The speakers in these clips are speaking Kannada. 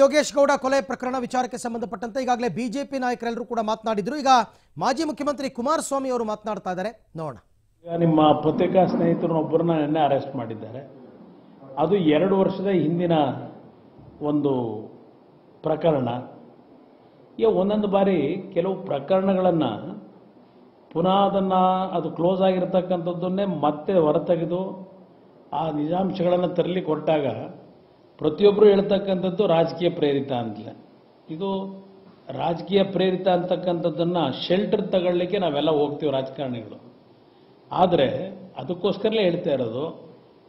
ಯೋಗೇಶ್ ಗೌಡ ಕೊಲೆ ಪ್ರಕರಣ ವಿಚಾರಕ್ಕೆ ಸಂಬಂಧಪಟ್ಟಂತೆ ಈಗಾಗಲೇ ಬಿಜೆಪಿ ನಾಯಕರೆಲ್ಲರೂ ಕೂಡ ಮಾತನಾಡಿದ್ರು. ಈಗ ಮಾಜಿ ಮುಖ್ಯಮಂತ್ರಿ ಕುಮಾರಸ್ವಾಮಿ ಅವರು ಮಾತನಾಡ್ತಾ ಇದ್ದಾರೆ. ನೋಡೋಣ. ಈಗ ನಿಮ್ಮ ಪತ್ರಿಕಾ ಸ್ನೇಹಿತರನ್ನೊಬ್ಬರನ್ನ ನಿನ್ನೆ ಅರೆಸ್ಟ್ ಮಾಡಿದ್ದಾರೆ. ಅದು ಎರಡು ವರ್ಷದ ಹಿಂದಿನ ಒಂದು ಪ್ರಕರಣ. ಈಗ ಒಂದೊಂದು ಬಾರಿ ಕೆಲವು ಪ್ರಕರಣಗಳನ್ನು ಪುನಃ ಅದನ್ನು ಅದು ಕ್ಲೋಸ್ ಆಗಿರತಕ್ಕಂಥದ್ದನ್ನೇ ಮತ್ತೆ ಹೊರತೆಗೆದು ಆ ನಿಜಾಂಶಗಳನ್ನು ತರಲಿಕ್ಕೆ ಹೊರಟಾಗ ಪ್ರತಿಯೊಬ್ಬರು ಹೇಳ್ತಕ್ಕಂಥದ್ದು ರಾಜಕೀಯ ಪ್ರೇರಿತ ಅಂತಲೇ. ಇದು ರಾಜಕೀಯ ಪ್ರೇರಿತ ಅಂತಕ್ಕಂಥದ್ದನ್ನು ಶೆಲ್ಟರ್ ತಗೊಳ್ಳಿಕ್ಕೆ ನಾವೆಲ್ಲ ಹೋಗ್ತೀವಿ ರಾಜಕಾರಣಿಗಳು. ಆದರೆ ಅದಕ್ಕೋಸ್ಕರಲೇ ಹೇಳ್ತಾ ಇರೋದು,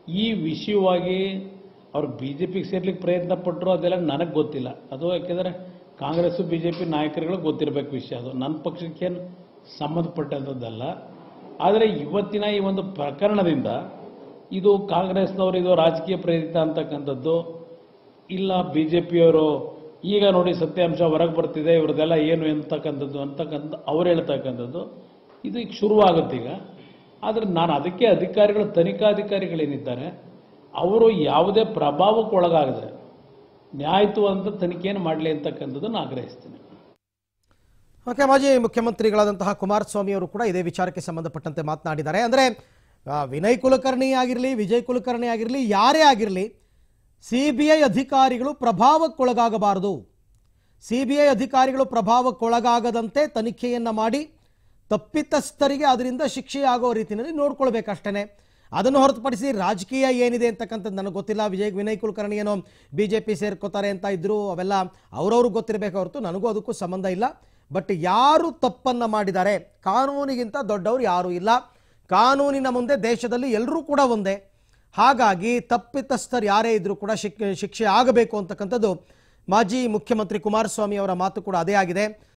ಈ ವಿಷಯವಾಗಿ ಅವ್ರು ಬಿ ಜೆ ಪಿಗೆ ಸೇರ್ಲಿಕ್ಕೆ ಪ್ರಯತ್ನ ಪಟ್ಟರು ಅದೆಲ್ಲ ನನಗೆ ಗೊತ್ತಿಲ್ಲ. ಅದು ಯಾಕೆಂದರೆ ಕಾಂಗ್ರೆಸ್ಸು ಬಿ ಜೆ ಪಿ ನಾಯಕರುಗಳು ಗೊತ್ತಿರಬೇಕು ವಿಷಯ ಅದು. ನನ್ನ ಪಕ್ಷಕ್ಕೇನು ಸಂಬಂಧಪಟ್ಟಂಥದ್ದಲ್ಲ. ಆದರೆ ಇವತ್ತಿನ ಈ ಒಂದು ಪ್ರಕರಣದಿಂದ ಇದು ಕಾಂಗ್ರೆಸ್ನವರು ಇದು ರಾಜಕೀಯ ಪ್ರೇರಿತ ಅಂತಕ್ಕಂಥದ್ದು ಇಲ್ಲ ಬಿ ಜೆ ಪಿಯವರು ಈಗ ನೋಡಿ ಸತ್ಯಾಂಶ ಹೊರಗೆ ಬರ್ತಿದೆ, ಇವ್ರದ್ದೆಲ್ಲ ಏನು ಎಂತಕ್ಕಂಥದ್ದು ಅಂತಕ್ಕಂಥ, ಅವ್ರು ಹೇಳ್ತಕ್ಕಂಥದ್ದು, ಇದು ಈಗ ಶುರುವಾಗುತ್ತೆ ಈಗ. ಆದರೆ ನಾನು ಅದಕ್ಕೆ ಅಧಿಕಾರಿಗಳು, ತನಿಖಾಧಿಕಾರಿಗಳೇನಿದ್ದಾರೆ, ಅವರು ಯಾವುದೇ ಪ್ರಭಾವಕ್ಕೆ ಒಳಗಾಗದೆ ಅಂತ ತನಿಖೆಯನ್ನು ಮಾಡಲಿ ಅಂತಕ್ಕಂಥದ್ದನ್ನು ಆಗ್ರಹಿಸ್ತೀನಿ. ಓಕೆ, ಮಾಜಿ ಮುಖ್ಯಮಂತ್ರಿಗಳಾದಂತಹ ಕುಮಾರಸ್ವಾಮಿ ಅವರು ಕೂಡ ಇದೇ ವಿಚಾರಕ್ಕೆ ಸಂಬಂಧಪಟ್ಟಂತೆ ಮಾತನಾಡಿದ್ದಾರೆ. ಅಂದರೆ ವಿನಯ್ ಕುಲಕರ್ಣಿ ಆಗಿರಲಿ, ವಿಜಯ್ ಕುಲಕರ್ಣಿ ಆಗಿರಲಿ, ಯಾರೇ ಆಗಿರಲಿ ಸಿ ಬಿ ಐ ಅಧಿಕಾರಿಗಳು ಪ್ರಭಾವಕ್ಕೊಳಗಾಗಬಾರದು. ಸಿಬಿಐ ಅಧಿಕಾರಿಗಳು ಪ್ರಭಾವಕ್ಕೊಳಗಾಗದಂತೆ ತನಿಖೆಯನ್ನು ಮಾಡಿ ತಪ್ಪಿತಸ್ಥರಿಗೆ ಅದರಿಂದ ಶಿಕ್ಷೆಯಾಗೋ ರೀತಿಯಲ್ಲಿ ನೋಡ್ಕೊಳ್ಬೇಕಷ್ಟೇ ಅದನ್ನು ಹೊರತುಪಡಿಸಿ ರಾಜಕೀಯ ಏನಿದೆ ಅಂತಕ್ಕಂಥದ್ದು ನನಗೆ ಗೊತ್ತಿಲ್ಲ. ವಿಜಯ್, ವಿನಯ್ ಕುಲಕರ್ಣಿ ಏನೋ ಬಿ ಜೆ ಪಿ ಸೇರ್ಕೋತಾರೆ ಅಂತ ಇದ್ರು, ಅವೆಲ್ಲ ಅವ್ರವ್ರಿಗೆ ಗೊತ್ತಿರಬೇಕು ಹೊರತು ನನಗೂ ಅದಕ್ಕೂ ಸಂಬಂಧ ಇಲ್ಲ. ಬಟ್ ಯಾರು ತಪ್ಪನ್ನು ಮಾಡಿದ್ದಾರೆ? ಕಾನೂನಿಗಿಂತ ದೊಡ್ಡವರು ಯಾರೂ ಇಲ್ಲ. ಕಾನೂನಿನ ಮುಂದೆ ದೇಶದಲ್ಲಿ ಎಲ್ಲರೂ ಕೂಡ ಒಂದೇ. ಹಾಗಾಗಿ ತಪ್ಪಿತಸ್ಥರು ಯಾರೇ ಇದ್ರೂ ಕೂಡ ಶಿಕ್ ಶಿಕ್ಷೆ ಆಗಬೇಕು ಅಂತಕ್ಕಂಥದ್ದು ಮಾಜಿ ಮುಖ್ಯಮಂತ್ರಿ ಕುಮಾರಸ್ವಾಮಿ ಅವರ ಮಾತು ಕೂಡ ಅದೇ ಆಗಿದೆ.